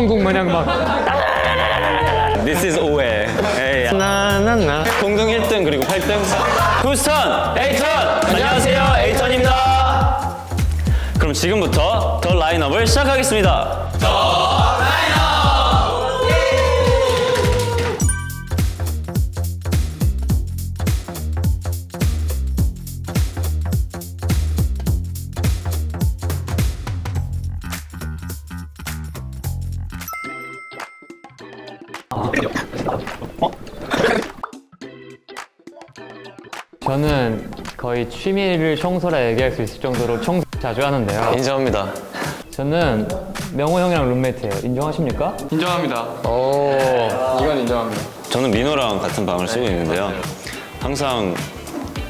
왕국 마냥 막 This is 오해. 나나나 공동 1등 그리고 8등. 후스턴, 에이턴. 안녕하세요, 에이턴입니다. 그럼 지금부터 더 라인업을 시작하겠습니다. 저 거의 취미를 청소라 얘기할 수 있을 정도로 청소 자주 하는데요 인정합니다. 저는 명호 형이랑 룸메이트예요 인정하십니까? 인정합니다. 이건 인정합니다. 저는 민호랑 같은 방을 쓰고 있는데요. 항상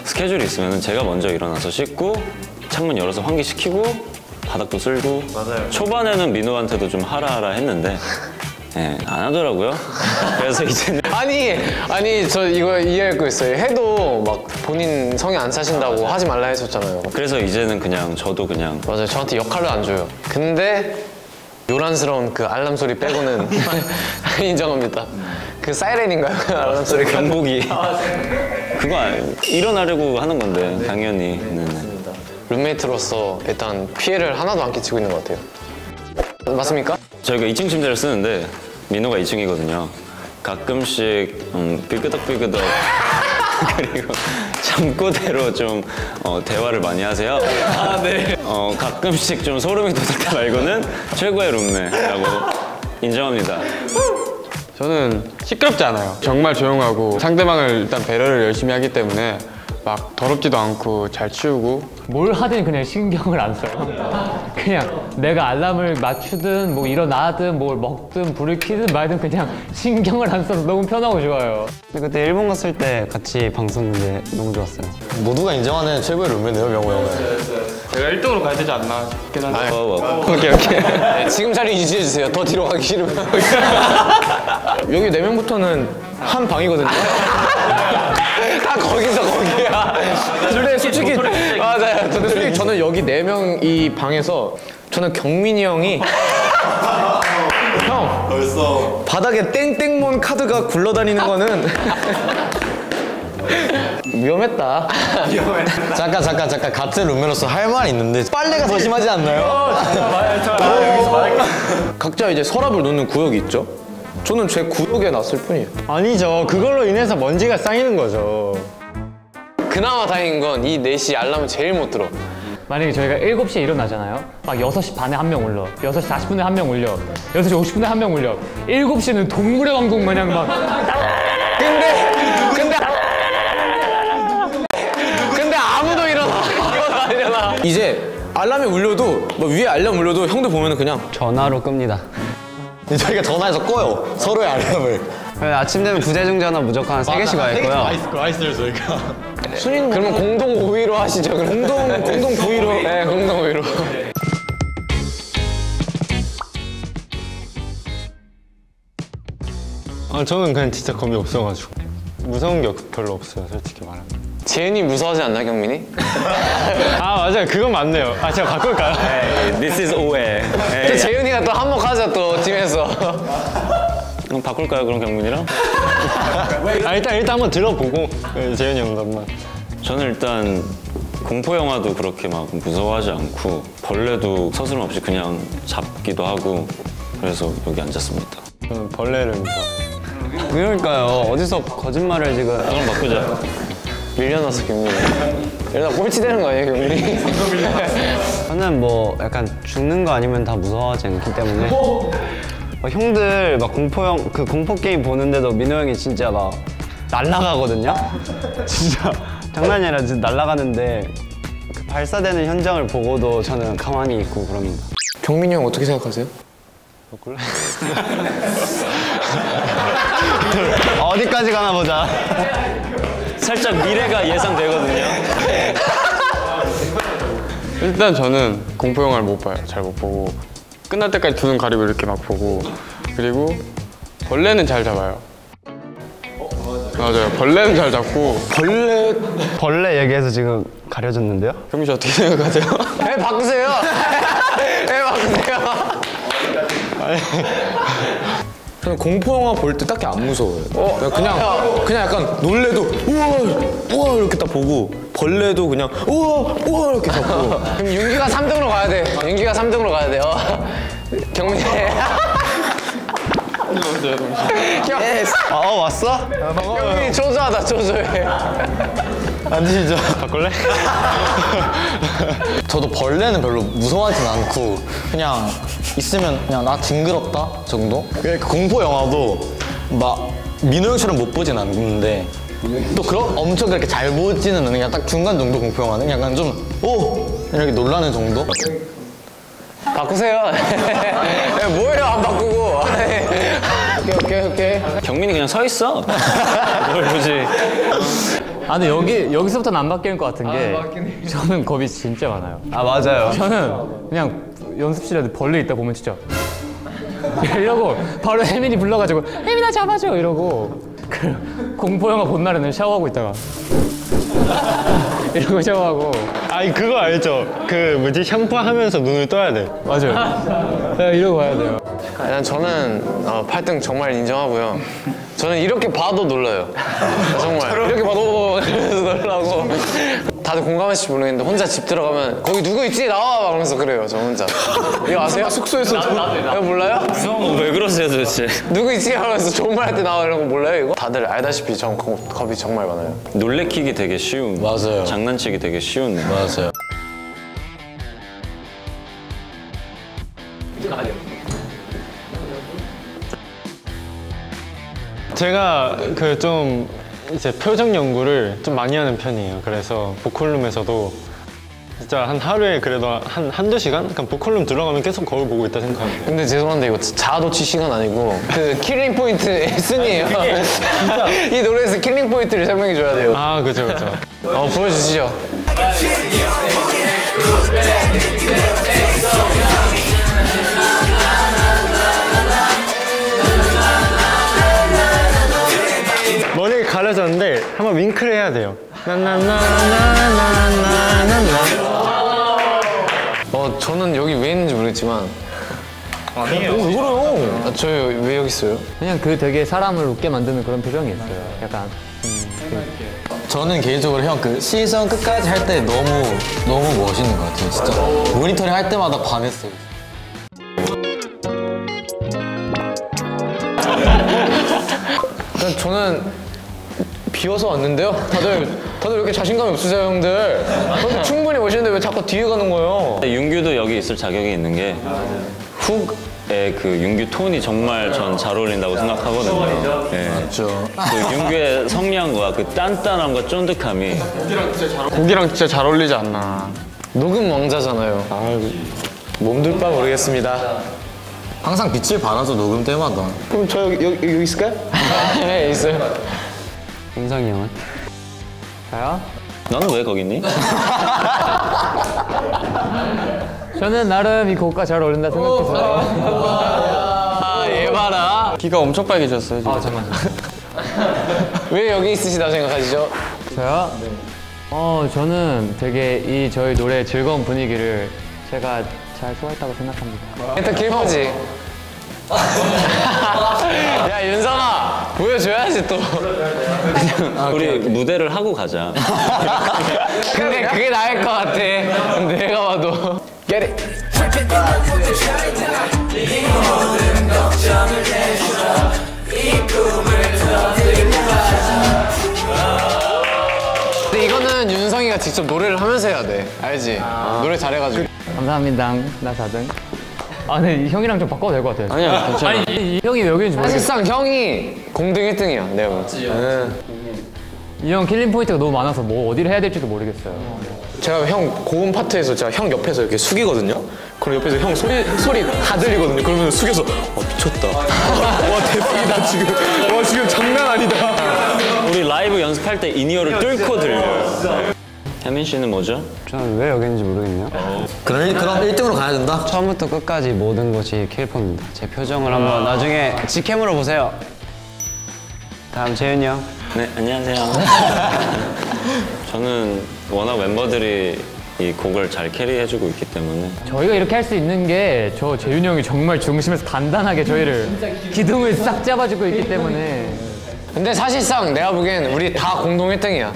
스케줄이 있으면 제가 먼저 일어나서 씻고 창문 열어서 환기시키고 바닥도 쓸고 초반에는 민호한테도 좀 하라 하라 했는데 예, 안 하더라고요. 그래서 이제는 아니 아니 저 이거 이해할 거 있어요. 해도 막 본인 성에 안 차신다고 하지 말라 했었잖아요. 그래서 이제는 그냥 저도 그냥 맞아요. 저한테 역할을 안 줘요. 근데 요란스러운 그 알람 소리 빼고는 인정합니다. 그 사이렌인가요? 그 알람 소리 경복이 그거 아니- 일어나려고 하는 건데 당연히 네, 네. 룸메이트로서 일단 피해를 하나도 안 끼치고 있는 것 같아요. 맞습니까? 저희가 2층 침대를 쓰는데 민호가 2층이거든요. 가끔씩 음, 삐끄덕삐끄덕 그리고 잠꼬대로 좀 어, 대화를 많이 하세요. 아, 네. 어, 가끔씩 좀 소름이 돋을 때 말고는 최고의 룸메라고 인정합니다. 저는 시끄럽지 않아요. 정말 조용하고 상대방을 일단 배려를 열심히 하기 때문에 막 더럽지도 않고 잘 치우고 뭘 하든 그냥 신경을 안 써요 그냥 내가 알람을 맞추든 뭐 일어나든 뭘 먹든 불을 켜든 말든 그냥 신경을 안 써서 너무 편하고 좋아요 근데 그때 일본 갔을 때 같이 방 썼는데 너무 좋았어요. 모두가 인정하는 최고의 룸메네요, 명호 형은. 제가 1등으로 가야 되지 않나 싶긴 한데 어, 어. 오케이 오케이 네, 지금 자리 유지해 주세요. 더 뒤로 가기 싫으면. 여기 네 명부터는 한 방이거든요. 다 거기서 거기야. 근데 솔직히 맞아요. 근데 솔직히 저는 여기 네 명 이 방에서 저는 경민이 형이 형 벌써 바닥에 땡땡몬 카드가 굴러다니는 거는 위험했다. 잠깐 잠깐 잠깐 같은 룸메로서 할 말이 있는데 빨래가 더 심하지 않나요? 각자 이제 서랍을 놓는 구역이 있죠. 저는 제 구역에 놨을 뿐이에요. 아니죠. 그걸로 인해서 먼지가 쌓이는 거죠. 그나마 다행인 건 이 4시 알람을 제일 못 들어. 만약에 저희가 7시에 일어나잖아요 막 6시 반에 한명 울려 6시 40분에 한명 울려 6시 50분에 한명 울려 7시는 동물의 왕국 마냥 막 근데 근데 아무도 일어나. 일어나. 이제 알람이 울려도 뭐 위에 알람 울려도 형들 보면 은 그냥 전화로 끕니다. 저희가 전화해서 꺼요. 서로의 알람을. 아침 되면 부재중 전화 무조건 한 3개씩 와 있고요. 그러면 공동 5위로 하시죠. 그럼. 공동 공동 부위로 네, 공동 5위로. 아, 저는 그냥 진짜 겁이 없어가지고. 무서운 게 별로 없어요, 솔직히 말하면. 재은이 무서워하지 않나 경민이? 아, 맞아요. 그건 맞네요. 아, 제가 바꿀까요? This is 오해. 또 에이, 재은이가 또 한몫하죠 또 팀에서. 그럼 바꿀까요 그럼 경민이랑? 아, 일단, 일단 한번 들어보고, 네, 재현이 형 것만. 저는 일단 공포 영화도 그렇게 막 무서워하지 않고 벌레도 서스럼 없이 그냥 잡기도 하고 그래서 여기 앉았습니다. 저는 벌레를 무서워해요. 그러니까요. 어디서 거짓말을 지금. 그럼 바꾸자. 밀려났어 경민이. 이러다 꼴찌 되는 거 아니에요 경민이? 저는 뭐 약간 죽는 거 아니면 다 무서워하지 않기 때문에 막 형들 막 공포 형 그 공포 게임 보는데도 민호 형이 진짜 막 날아가거든요. 진짜 장난이 아니라 진짜 날아가는데 그 발사되는 현장을 보고도 저는 가만히 있고 그럽니다. 경민이 형 어떻게 생각하세요? 어디까지 가나 보자. 살짝 미래가 예상되거든요. 일단 저는 공포 영화를 못 봐요. 잘 못 보고 끝날 때까지 두 눈 가리고 이렇게 막 보고 그리고 벌레는 잘 잡아요. 맞아요. 벌레는 잘 잡고 벌레 벌레 얘기해서 지금 가려졌는데요? 경민 씨 어떻게 생각하세요? 애 바꾸세요. 애 바꾸세요. 저는 공포 영화 볼 때 딱히 안 무서워요. 그냥 그냥 약간 놀래도 우와 우와 이렇게 딱 보고 벌레도 그냥 우와 우와 이렇게 잡고 그럼 윤기가 3등으로 가야 돼. 어, 윤기가 3등으로 가야 돼요. 경민이. 아, 어, 왔어? 경민이 초조하다, 초조해. 앉으시죠. 바꿀래? 저도 벌레는 별로 무서워하진 않고 그냥 있으면 그냥 나 징그럽다 정도? 그러니까 공포 영화도 막 민호 형처럼 못 보진 않는데 또 그런 엄청 그렇게 잘 보지는 않는 그냥 딱 중간 정도 공포 영화는 약간 좀 오! 이렇게 놀라는 정도? 바꾸세요. 야, 뭐예요, 안 바꾸고. 오케이, 오케이, 오케이. 경민이 그냥 서 있어. 뭘 보지? 아 근데 여기 여기서부터는 안 바뀌는 것 같은 게 저는 겁이 진짜 많아요. 아, 맞아요. 저는 그냥 연습실에 벌레 있다 보면 진짜 이러고 바로 혜민이 불러가지고 혜민아 잡아줘 이러고 그 공포 영화 본 날에는 샤워하고 있다가 이러고 샤워하고 아니, 그거 알죠? 그, 뭐지, 샴푸하면서 눈을 떠야 돼. 맞아요. 네, 이러고 봐야 돼요. 일단 저는 어, 8등 정말 인정하고요. 저는 이렇게 봐도 놀라요. 정말 이렇게 봐도 놀라고 다들 공감하실지 모르겠는데 혼자 집 들어가면 거기 누구 있지 나와 막 그러면서 그래요 저 혼자. 이거 아세요? 숙소에서 이거 몰라요? 왜 그러세요 도대체? 누구 있지 하면서 좋은 말 할 때 나와 이런 거 몰라요 이거? 다들 알다시피 전 겁- 겁이 정말 많아요. 놀래키기 되게 쉬운. 맞아요. 장난치기 되게 쉬운. 맞아요. 제가 그 좀 이제 표정 연구를 좀 많이 하는 편이에요. 그래서 보컬룸에서도 진짜 한 하루에 그래도 한 한두 시간? 그러니까 보컬룸 들어가면 계속 거울 보고 있다 생각합니다. 근데 죄송한데 이거 자아도취 시간 아니고 그 killing point S이에요. 이 노래에서 killing point를 설명해 줘야 돼요. 아, 그죠, 그죠. 어 보여주시죠. 한번 윙크를 해야 돼요. 나나나나나나나나. 어 저는 여기 왜 있는지 모르겠지만 아니에요. 왜 그래요? 저왜 여기 있어요? 그냥 그 되게 사람을 웃게 만드는 그런 표정이 있어요. 약간 저는 개인적으로 형 그 시선 끝까지 할 때 너무 너무 멋있는 것 같아요 진짜 모니터링 할 때마다 반했어요 저는 비워서 왔는데요. 다들 다들 왜 이렇게 자신감이 없으세요, 형들? 저는 충분히 멋있는데 왜 자꾸 뒤에 가는 거예요? 윤규도 여기 있을 자격이 있는 게 훅의 그 윤규 톤이 정말 전 잘 어울린다고 생각하거든요. 예. 그렇죠 그 윤규의 성량과 그 단단함과 쫀득함이 곡이랑 진짜 잘 어울리지 않나. 녹음 왕자잖아요. 몸둘 바 모르겠습니다. 항상 빛을 발하죠 녹음 때마다 그럼 저 여기, 여기, 여기 있을까요? 네 있어요. 인성이 형은? 저요? 너는 왜 거기 있니? 저는 나름 이 곡과 잘 어울린다 생각해서 아얘 봐라. 귀가 엄청 빨개졌어요, 지금. 아 잠깐만 왜 여기 있으시다 생각하시죠? 저요? 어 저는 되게 이 저희 노래의 즐거운 분위기를 제가 잘 소화했다고 생각합니다. 일단 길퍼지. 야 윤성아 보여줘야지 또. 우리 무대를 하고 가자. 근데 그게 나을 것 같아. 내가 봐도. Get it. 근데 이거는 윤성이가 직접 노래를 하면서 해야 돼. 알지? 노래 잘해가지고. 감사합니다. 나 4등. 아 근데 이 형이랑 좀 바꿔도 될 것 같아요. 아니야, 괜찮아. 아니 이, 이 형이 왜 여기인지 모르겠어. 사실상 형이 공동 1등이야. 내가 볼 때. 이형 killing point가 너무 많아서 뭐 어디를 해야 될지도 모르겠어요. 제가 형 고음 파트에서 제가 형 옆에서 이렇게 숙이거든요. 그럼 옆에서 형 소리 소리 다 들리거든요. 그러면 숙여서 와 미쳤다. 와 대박이다 지금. 와 지금 장난 아니다. 우리 라이브 연습할 때 in-ear를 뚫고 들려요. 해민 씨는 뭐죠? 저는 왜 여기 있는지 모르겠네요. 그럼, 일- 그럼 1등으로 가야 된다? 처음부터 끝까지 모든 것이 킬포입니다. 제 표정을 한번 나중에 직캠으로 보세요. 다음 재윤이 형. 네, 안녕하세요. 저는 워낙 멤버들이 이 곡을 잘 carry해주고 있기 때문에 저희가 이렇게 할 수 있는 게 저 재윤이 형이 정말 중심에서 단단하게 저희를 기둥을 싹 잡아주고 있기 때문에 근데 사실상 내가 보기엔 우리 다 공동 1등이야.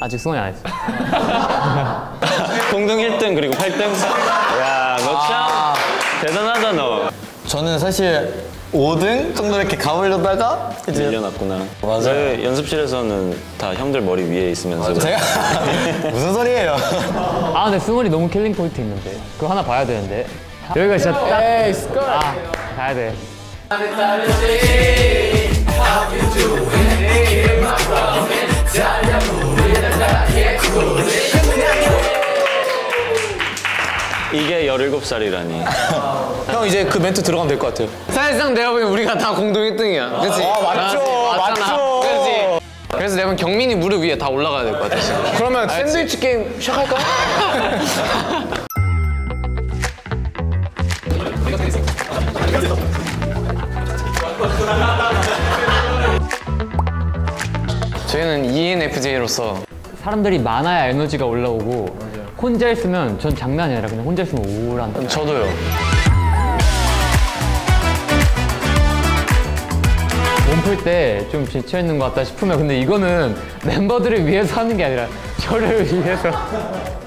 아직 승헌이 안 했어. 공동 1등 그리고 8등? 야 너 참 대단하다 너. 저는 사실 5등 정도 이렇게 가보려다가 이제 밀려났구나. 맞아요. 왜 연습실에서는 다 형들 머리 위에 있으면서 제가 무슨 소리예요? 아 근데 승헌이 너무 killing point 있는데. 그거 하나 봐야 되는데. 여기가 진짜 딱. 에이 스컬. 아 가야 돼 이게 17살이라니 형 이제 그 멘트 들어가면 될 것 같아요. 사실상 내가 보기엔 우리가 다 공동 1등이야. 그치? 아, 맞죠. 맞죠. 그치? 그래서 내가 보면 경민이 무릎 위에 다 올라가야 될 것 같아. 그러면 샌드위치 게임 시작할까? 저희는 ENFJ로서 사람들이 많아야 에너지가 올라오고 혼자 있으면 전 장난이 아니라 그냥 혼자 있으면 우울한 저도요. 몸 풀 때 좀 지쳐 있는 것 같다 싶으면 근데 이거는 멤버들을 위해서 하는 게 아니라 저를 위해서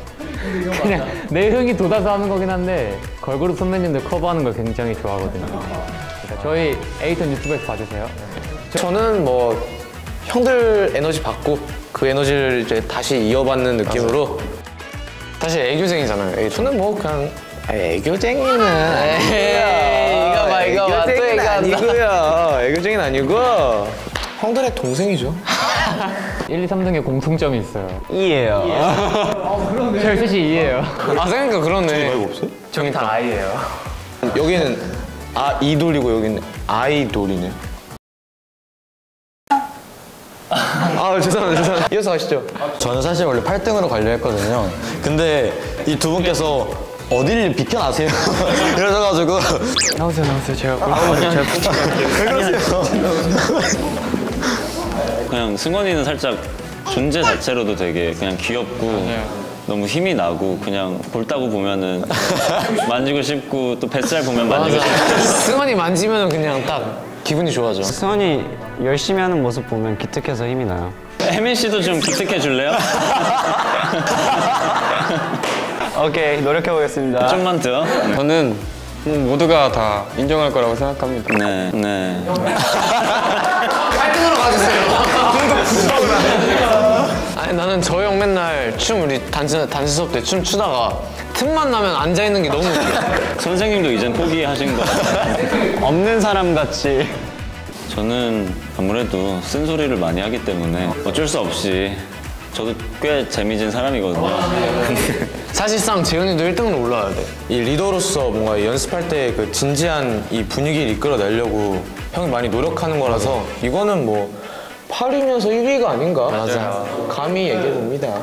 그냥 내 흥이 돋아서 하는 거긴 한데 걸그룹 선배님들 커버하는 걸 굉장히 좋아하거든요. 그러니까 저희 에이턴 유튜브에서 봐주세요. 저는 뭐 형들 에너지 받고 그 에너지를 이제 다시 이어받는 느낌으로 사실 애교쟁이잖아요. 애교. 저는 뭐 그냥 아, 애교쟁이는 이거 봐, 이거 봐. 또 애교쟁이는. 아니고요. 애교쟁이는 아니고 형들의 동생이죠. 1, 2, 3등의 공통점이 있어요. 이에요. 저희 셋이 이해해요. 아, 생각해보니까 그러네. 없어요? 저희 다 아이예요. 여기는 아 이돌이고 여기는 아이돌이네. 아 죄송합니다 죄송합니다. 이어서 가시죠. 저는 사실 원래 8등으로 가려 했거든요. 근데 이 두 분께서 어디를 비켜나세요? 이러셔가지고 나오세요, 나오세요. 제가 왜 그러세요? 그냥 승원이는 살짝 존재 자체로도 되게 그냥 귀엽고 너무 힘이 나고 그냥 볼따구 보면은 만지고 싶고 또 뱃살 보면 만지고 싶고 승환이 만지면 그냥 딱 기분이 좋아져. 승원이 열심히 하는 모습 보면 기특해서 힘이 나요. 혜민 씨도 좀 기특해 줄래요? 오케이 노력해 보겠습니다. 좀만 더. 저는 뭐 모두가 다 인정할 거라고 생각합니다. 네, 네. 아니 나는 저 형 맨날 춤 우리 단체 단체 수업 때 춤 추다가 틈만 나면 앉아 있는 게 너무 웃겨. 선생님도 이젠 포기하신 거 같아요. 없는 사람 같이. 저는 아무래도 쓴소리를 많이 하기 때문에 어쩔 수 없이 저도 꽤 재미진 사람이거든요. 사실상 재현이도 1등으로 올라와야 돼. 이 리더로서 뭔가 이 연습할 때 그 진지한 이 분위기를 이끌어내려고 형이 많이 노력하는 거라서 이거는 뭐 8위면서 1위가 아닌가? 맞아. 감히 얘기해 봅니다.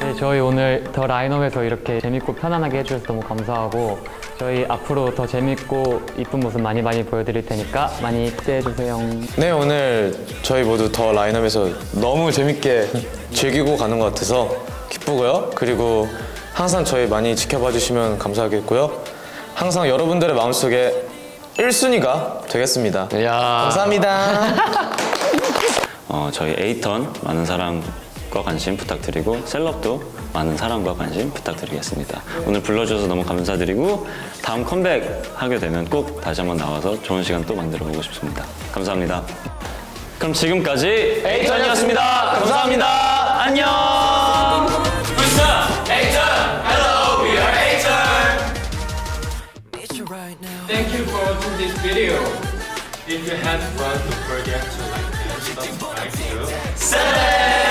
네, 저희 오늘 더 라인업에서 이렇게 재밌고 편안하게 해주셔서 너무 감사하고 저희 앞으로 더 재밌고 이쁜 모습 많이 많이 보여드릴 테니까 많이 기대해주세요. 네 오늘 저희 모두 더 라인업에서 너무 재밌게 즐기고 가는 것 같아서 기쁘고요. 그리고 항상 저희 많이 지켜봐 주시면 감사하겠고요. 항상 여러분들의 마음속에 1순위가 되겠습니다. 야. 감사합니다. 어, 저희 에이턴 많은 사랑과 관심 부탁드리고 셀럽도 많은 사랑과 관심 부탁드리겠습니다. 오늘 불러주셔서 너무 감사드리고 다음 컴백 하게 되면 꼭 다시 한번 나와서 좋은 시간 또 만들어 보고 싶습니다. 감사합니다. 그럼 지금까지 에이턴이었습니다. 감사합니다. 안녕. Thank this video. If you fun, don't forget to like and subscribe to